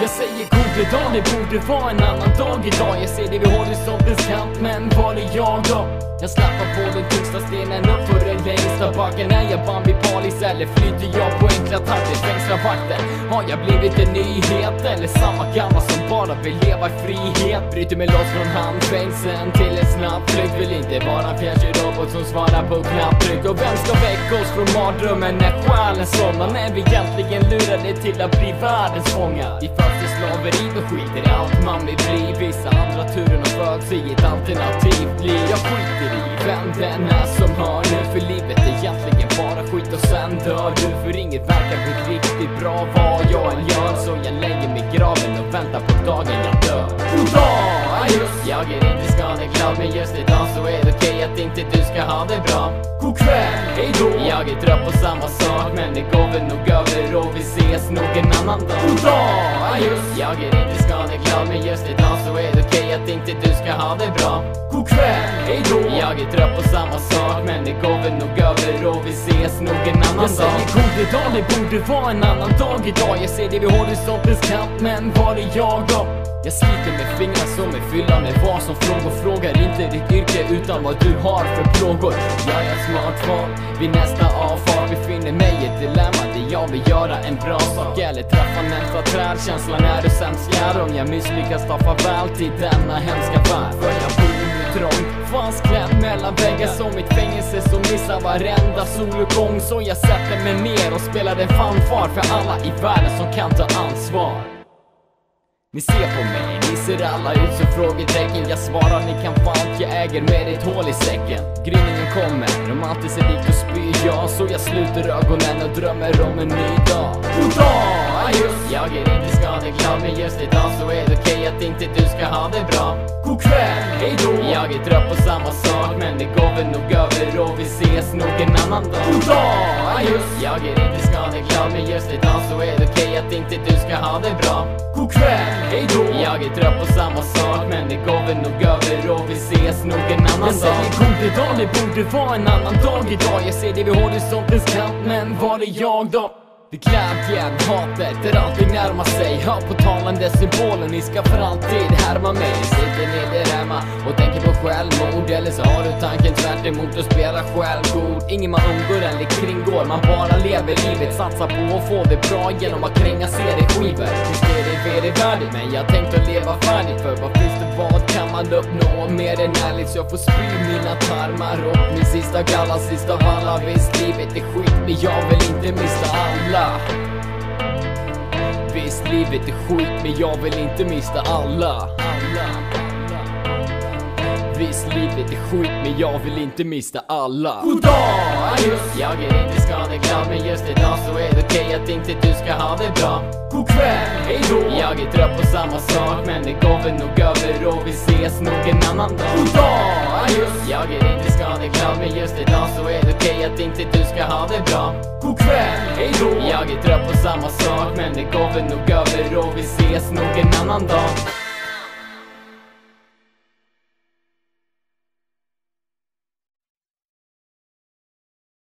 Jag säger gode dag, det borde vara en annan dag idag Jag ser det vid horisontens kant, men var är jag då? Jag slappar på den tyngsta stenen uppför den längsta backen Är jag Bambi Palis eller flyter jag på enkla takter? Vakter. Har jag blivit en nyhet eller samma gamla som bara vill leva i frihet? Bryter mig loss från handfängseln till en snabb flykt Vill inte vara en fjärrstyrd robot som svarar på knapptryck. Och vem ska väcka oss från mardrömmen när själen somnar? När vi egentligen lurade till att bli världens fångar? Vi föds i slaveri och skiter i allt man vill bli. Vissa andra turen har föds i ett alternativt liv. Jag skiter i vem den är som hör nu För livet är egentligen dör du För inget verkar bli riktigt bra vad jag än gör Så jag lägger mig i graven och väntar på dagen jag dör God! Just jag är inte skadeglad men just idag så är det okej att inte du ska ha det bra God kväll, hejdå! Jag är trött på samma sak. Men det går väl nog över och vi ses nog en annan dag. God dag! Just. Jag är inte skadeglad men just idag så är det okej. Att inte du ska ha det bra. God kväll, hejdå! Jag är trött på samma sak men det går väl nog över och vi ses nog en annan Jag dag. säger gode dag, det borde vara en annan dag idag. Jag ser det vid horisontens kant, men var är jag då? Jag sliter med fingrar som är fyllda med vad som frågor. Frågar inte ditt yrke utan vad du har för plågor. Jag är ett smart val vid nästa avfart Befinner mig i ett dilemma där jag vill göra en bra sak. Eller träffa nästa träd Känslan är du sämst lär om jag misslyckas ta farväl till denna hemska värld. För jag bor nu trångt Fastklämd mellan väggar. Som mitt fängelse som missar varenda soluppgång Så jag sätter mig ner och spelar en fanfar för alla i världen som kan ta ansvar ni ser på mig, ni ser alla ut som frågetecken. Jag svarar, ni kan fan jag äger med ett hål i säcken. Grinningen kommer, om alltid ser likt och spyr jag Så jag sluter ögonen och drömmer om en ny dag. God dag! Just. Jag är inte skadeglad men just idag så är det okej att inte du ska ha det bra. God kväll, hejdå! Jag är trött på samma sak men det går väl nog över och vi ses nog en annan dag. God dag! Just. Jag är inte skadeglad men just idag så är det okej att inte du ska ha det bra God kväll, hejdå! Jag är trött på samma sak men det går väl nog över och vi ses nog en annan Jag säger dag gode dag, det borde vara en annan dag idag Jag ser det vid horisontens kant, men var är jag då? Det glädjen, hatet, det alltid närmar sig. Hör på talande symboler, ni ska för alltid härma mig. Sitter ni där hemma och tänker på självmord Eller så har du tanken tvärt emot och spelar självgod. Ingen man undgår eller kringgår, man bara lever livet. Satsar på att få det bra genom att kränga CD-skivor. Visst är det vedervärdigt, men jag tänkte leva färdigt. För vad finns det, vad kan man uppnå? Mer än ärligt? Så jag får spy mina tarmar och min sista galla, sist av alla Visst, livet. Är skit, men jag vill inte mista alla. Visst, livet är skit men jag vill inte mista alla. alla. Visst, livet är skit men jag vill inte mista alla. God dag! Just jag är inte skadeglad men just idag okej att inte du ska ha det bra. God kväll, hejdå! Jag är trött på samma sak men det går väl nog över och vi ses nog en annan dag. God dag! Jag är inte skadeglad men just idag så är det okej att inte du ska ha det bra. God kväll, hejdå! Jag är trött på samma sak men det går väl nog över och vi ses nog en annan dag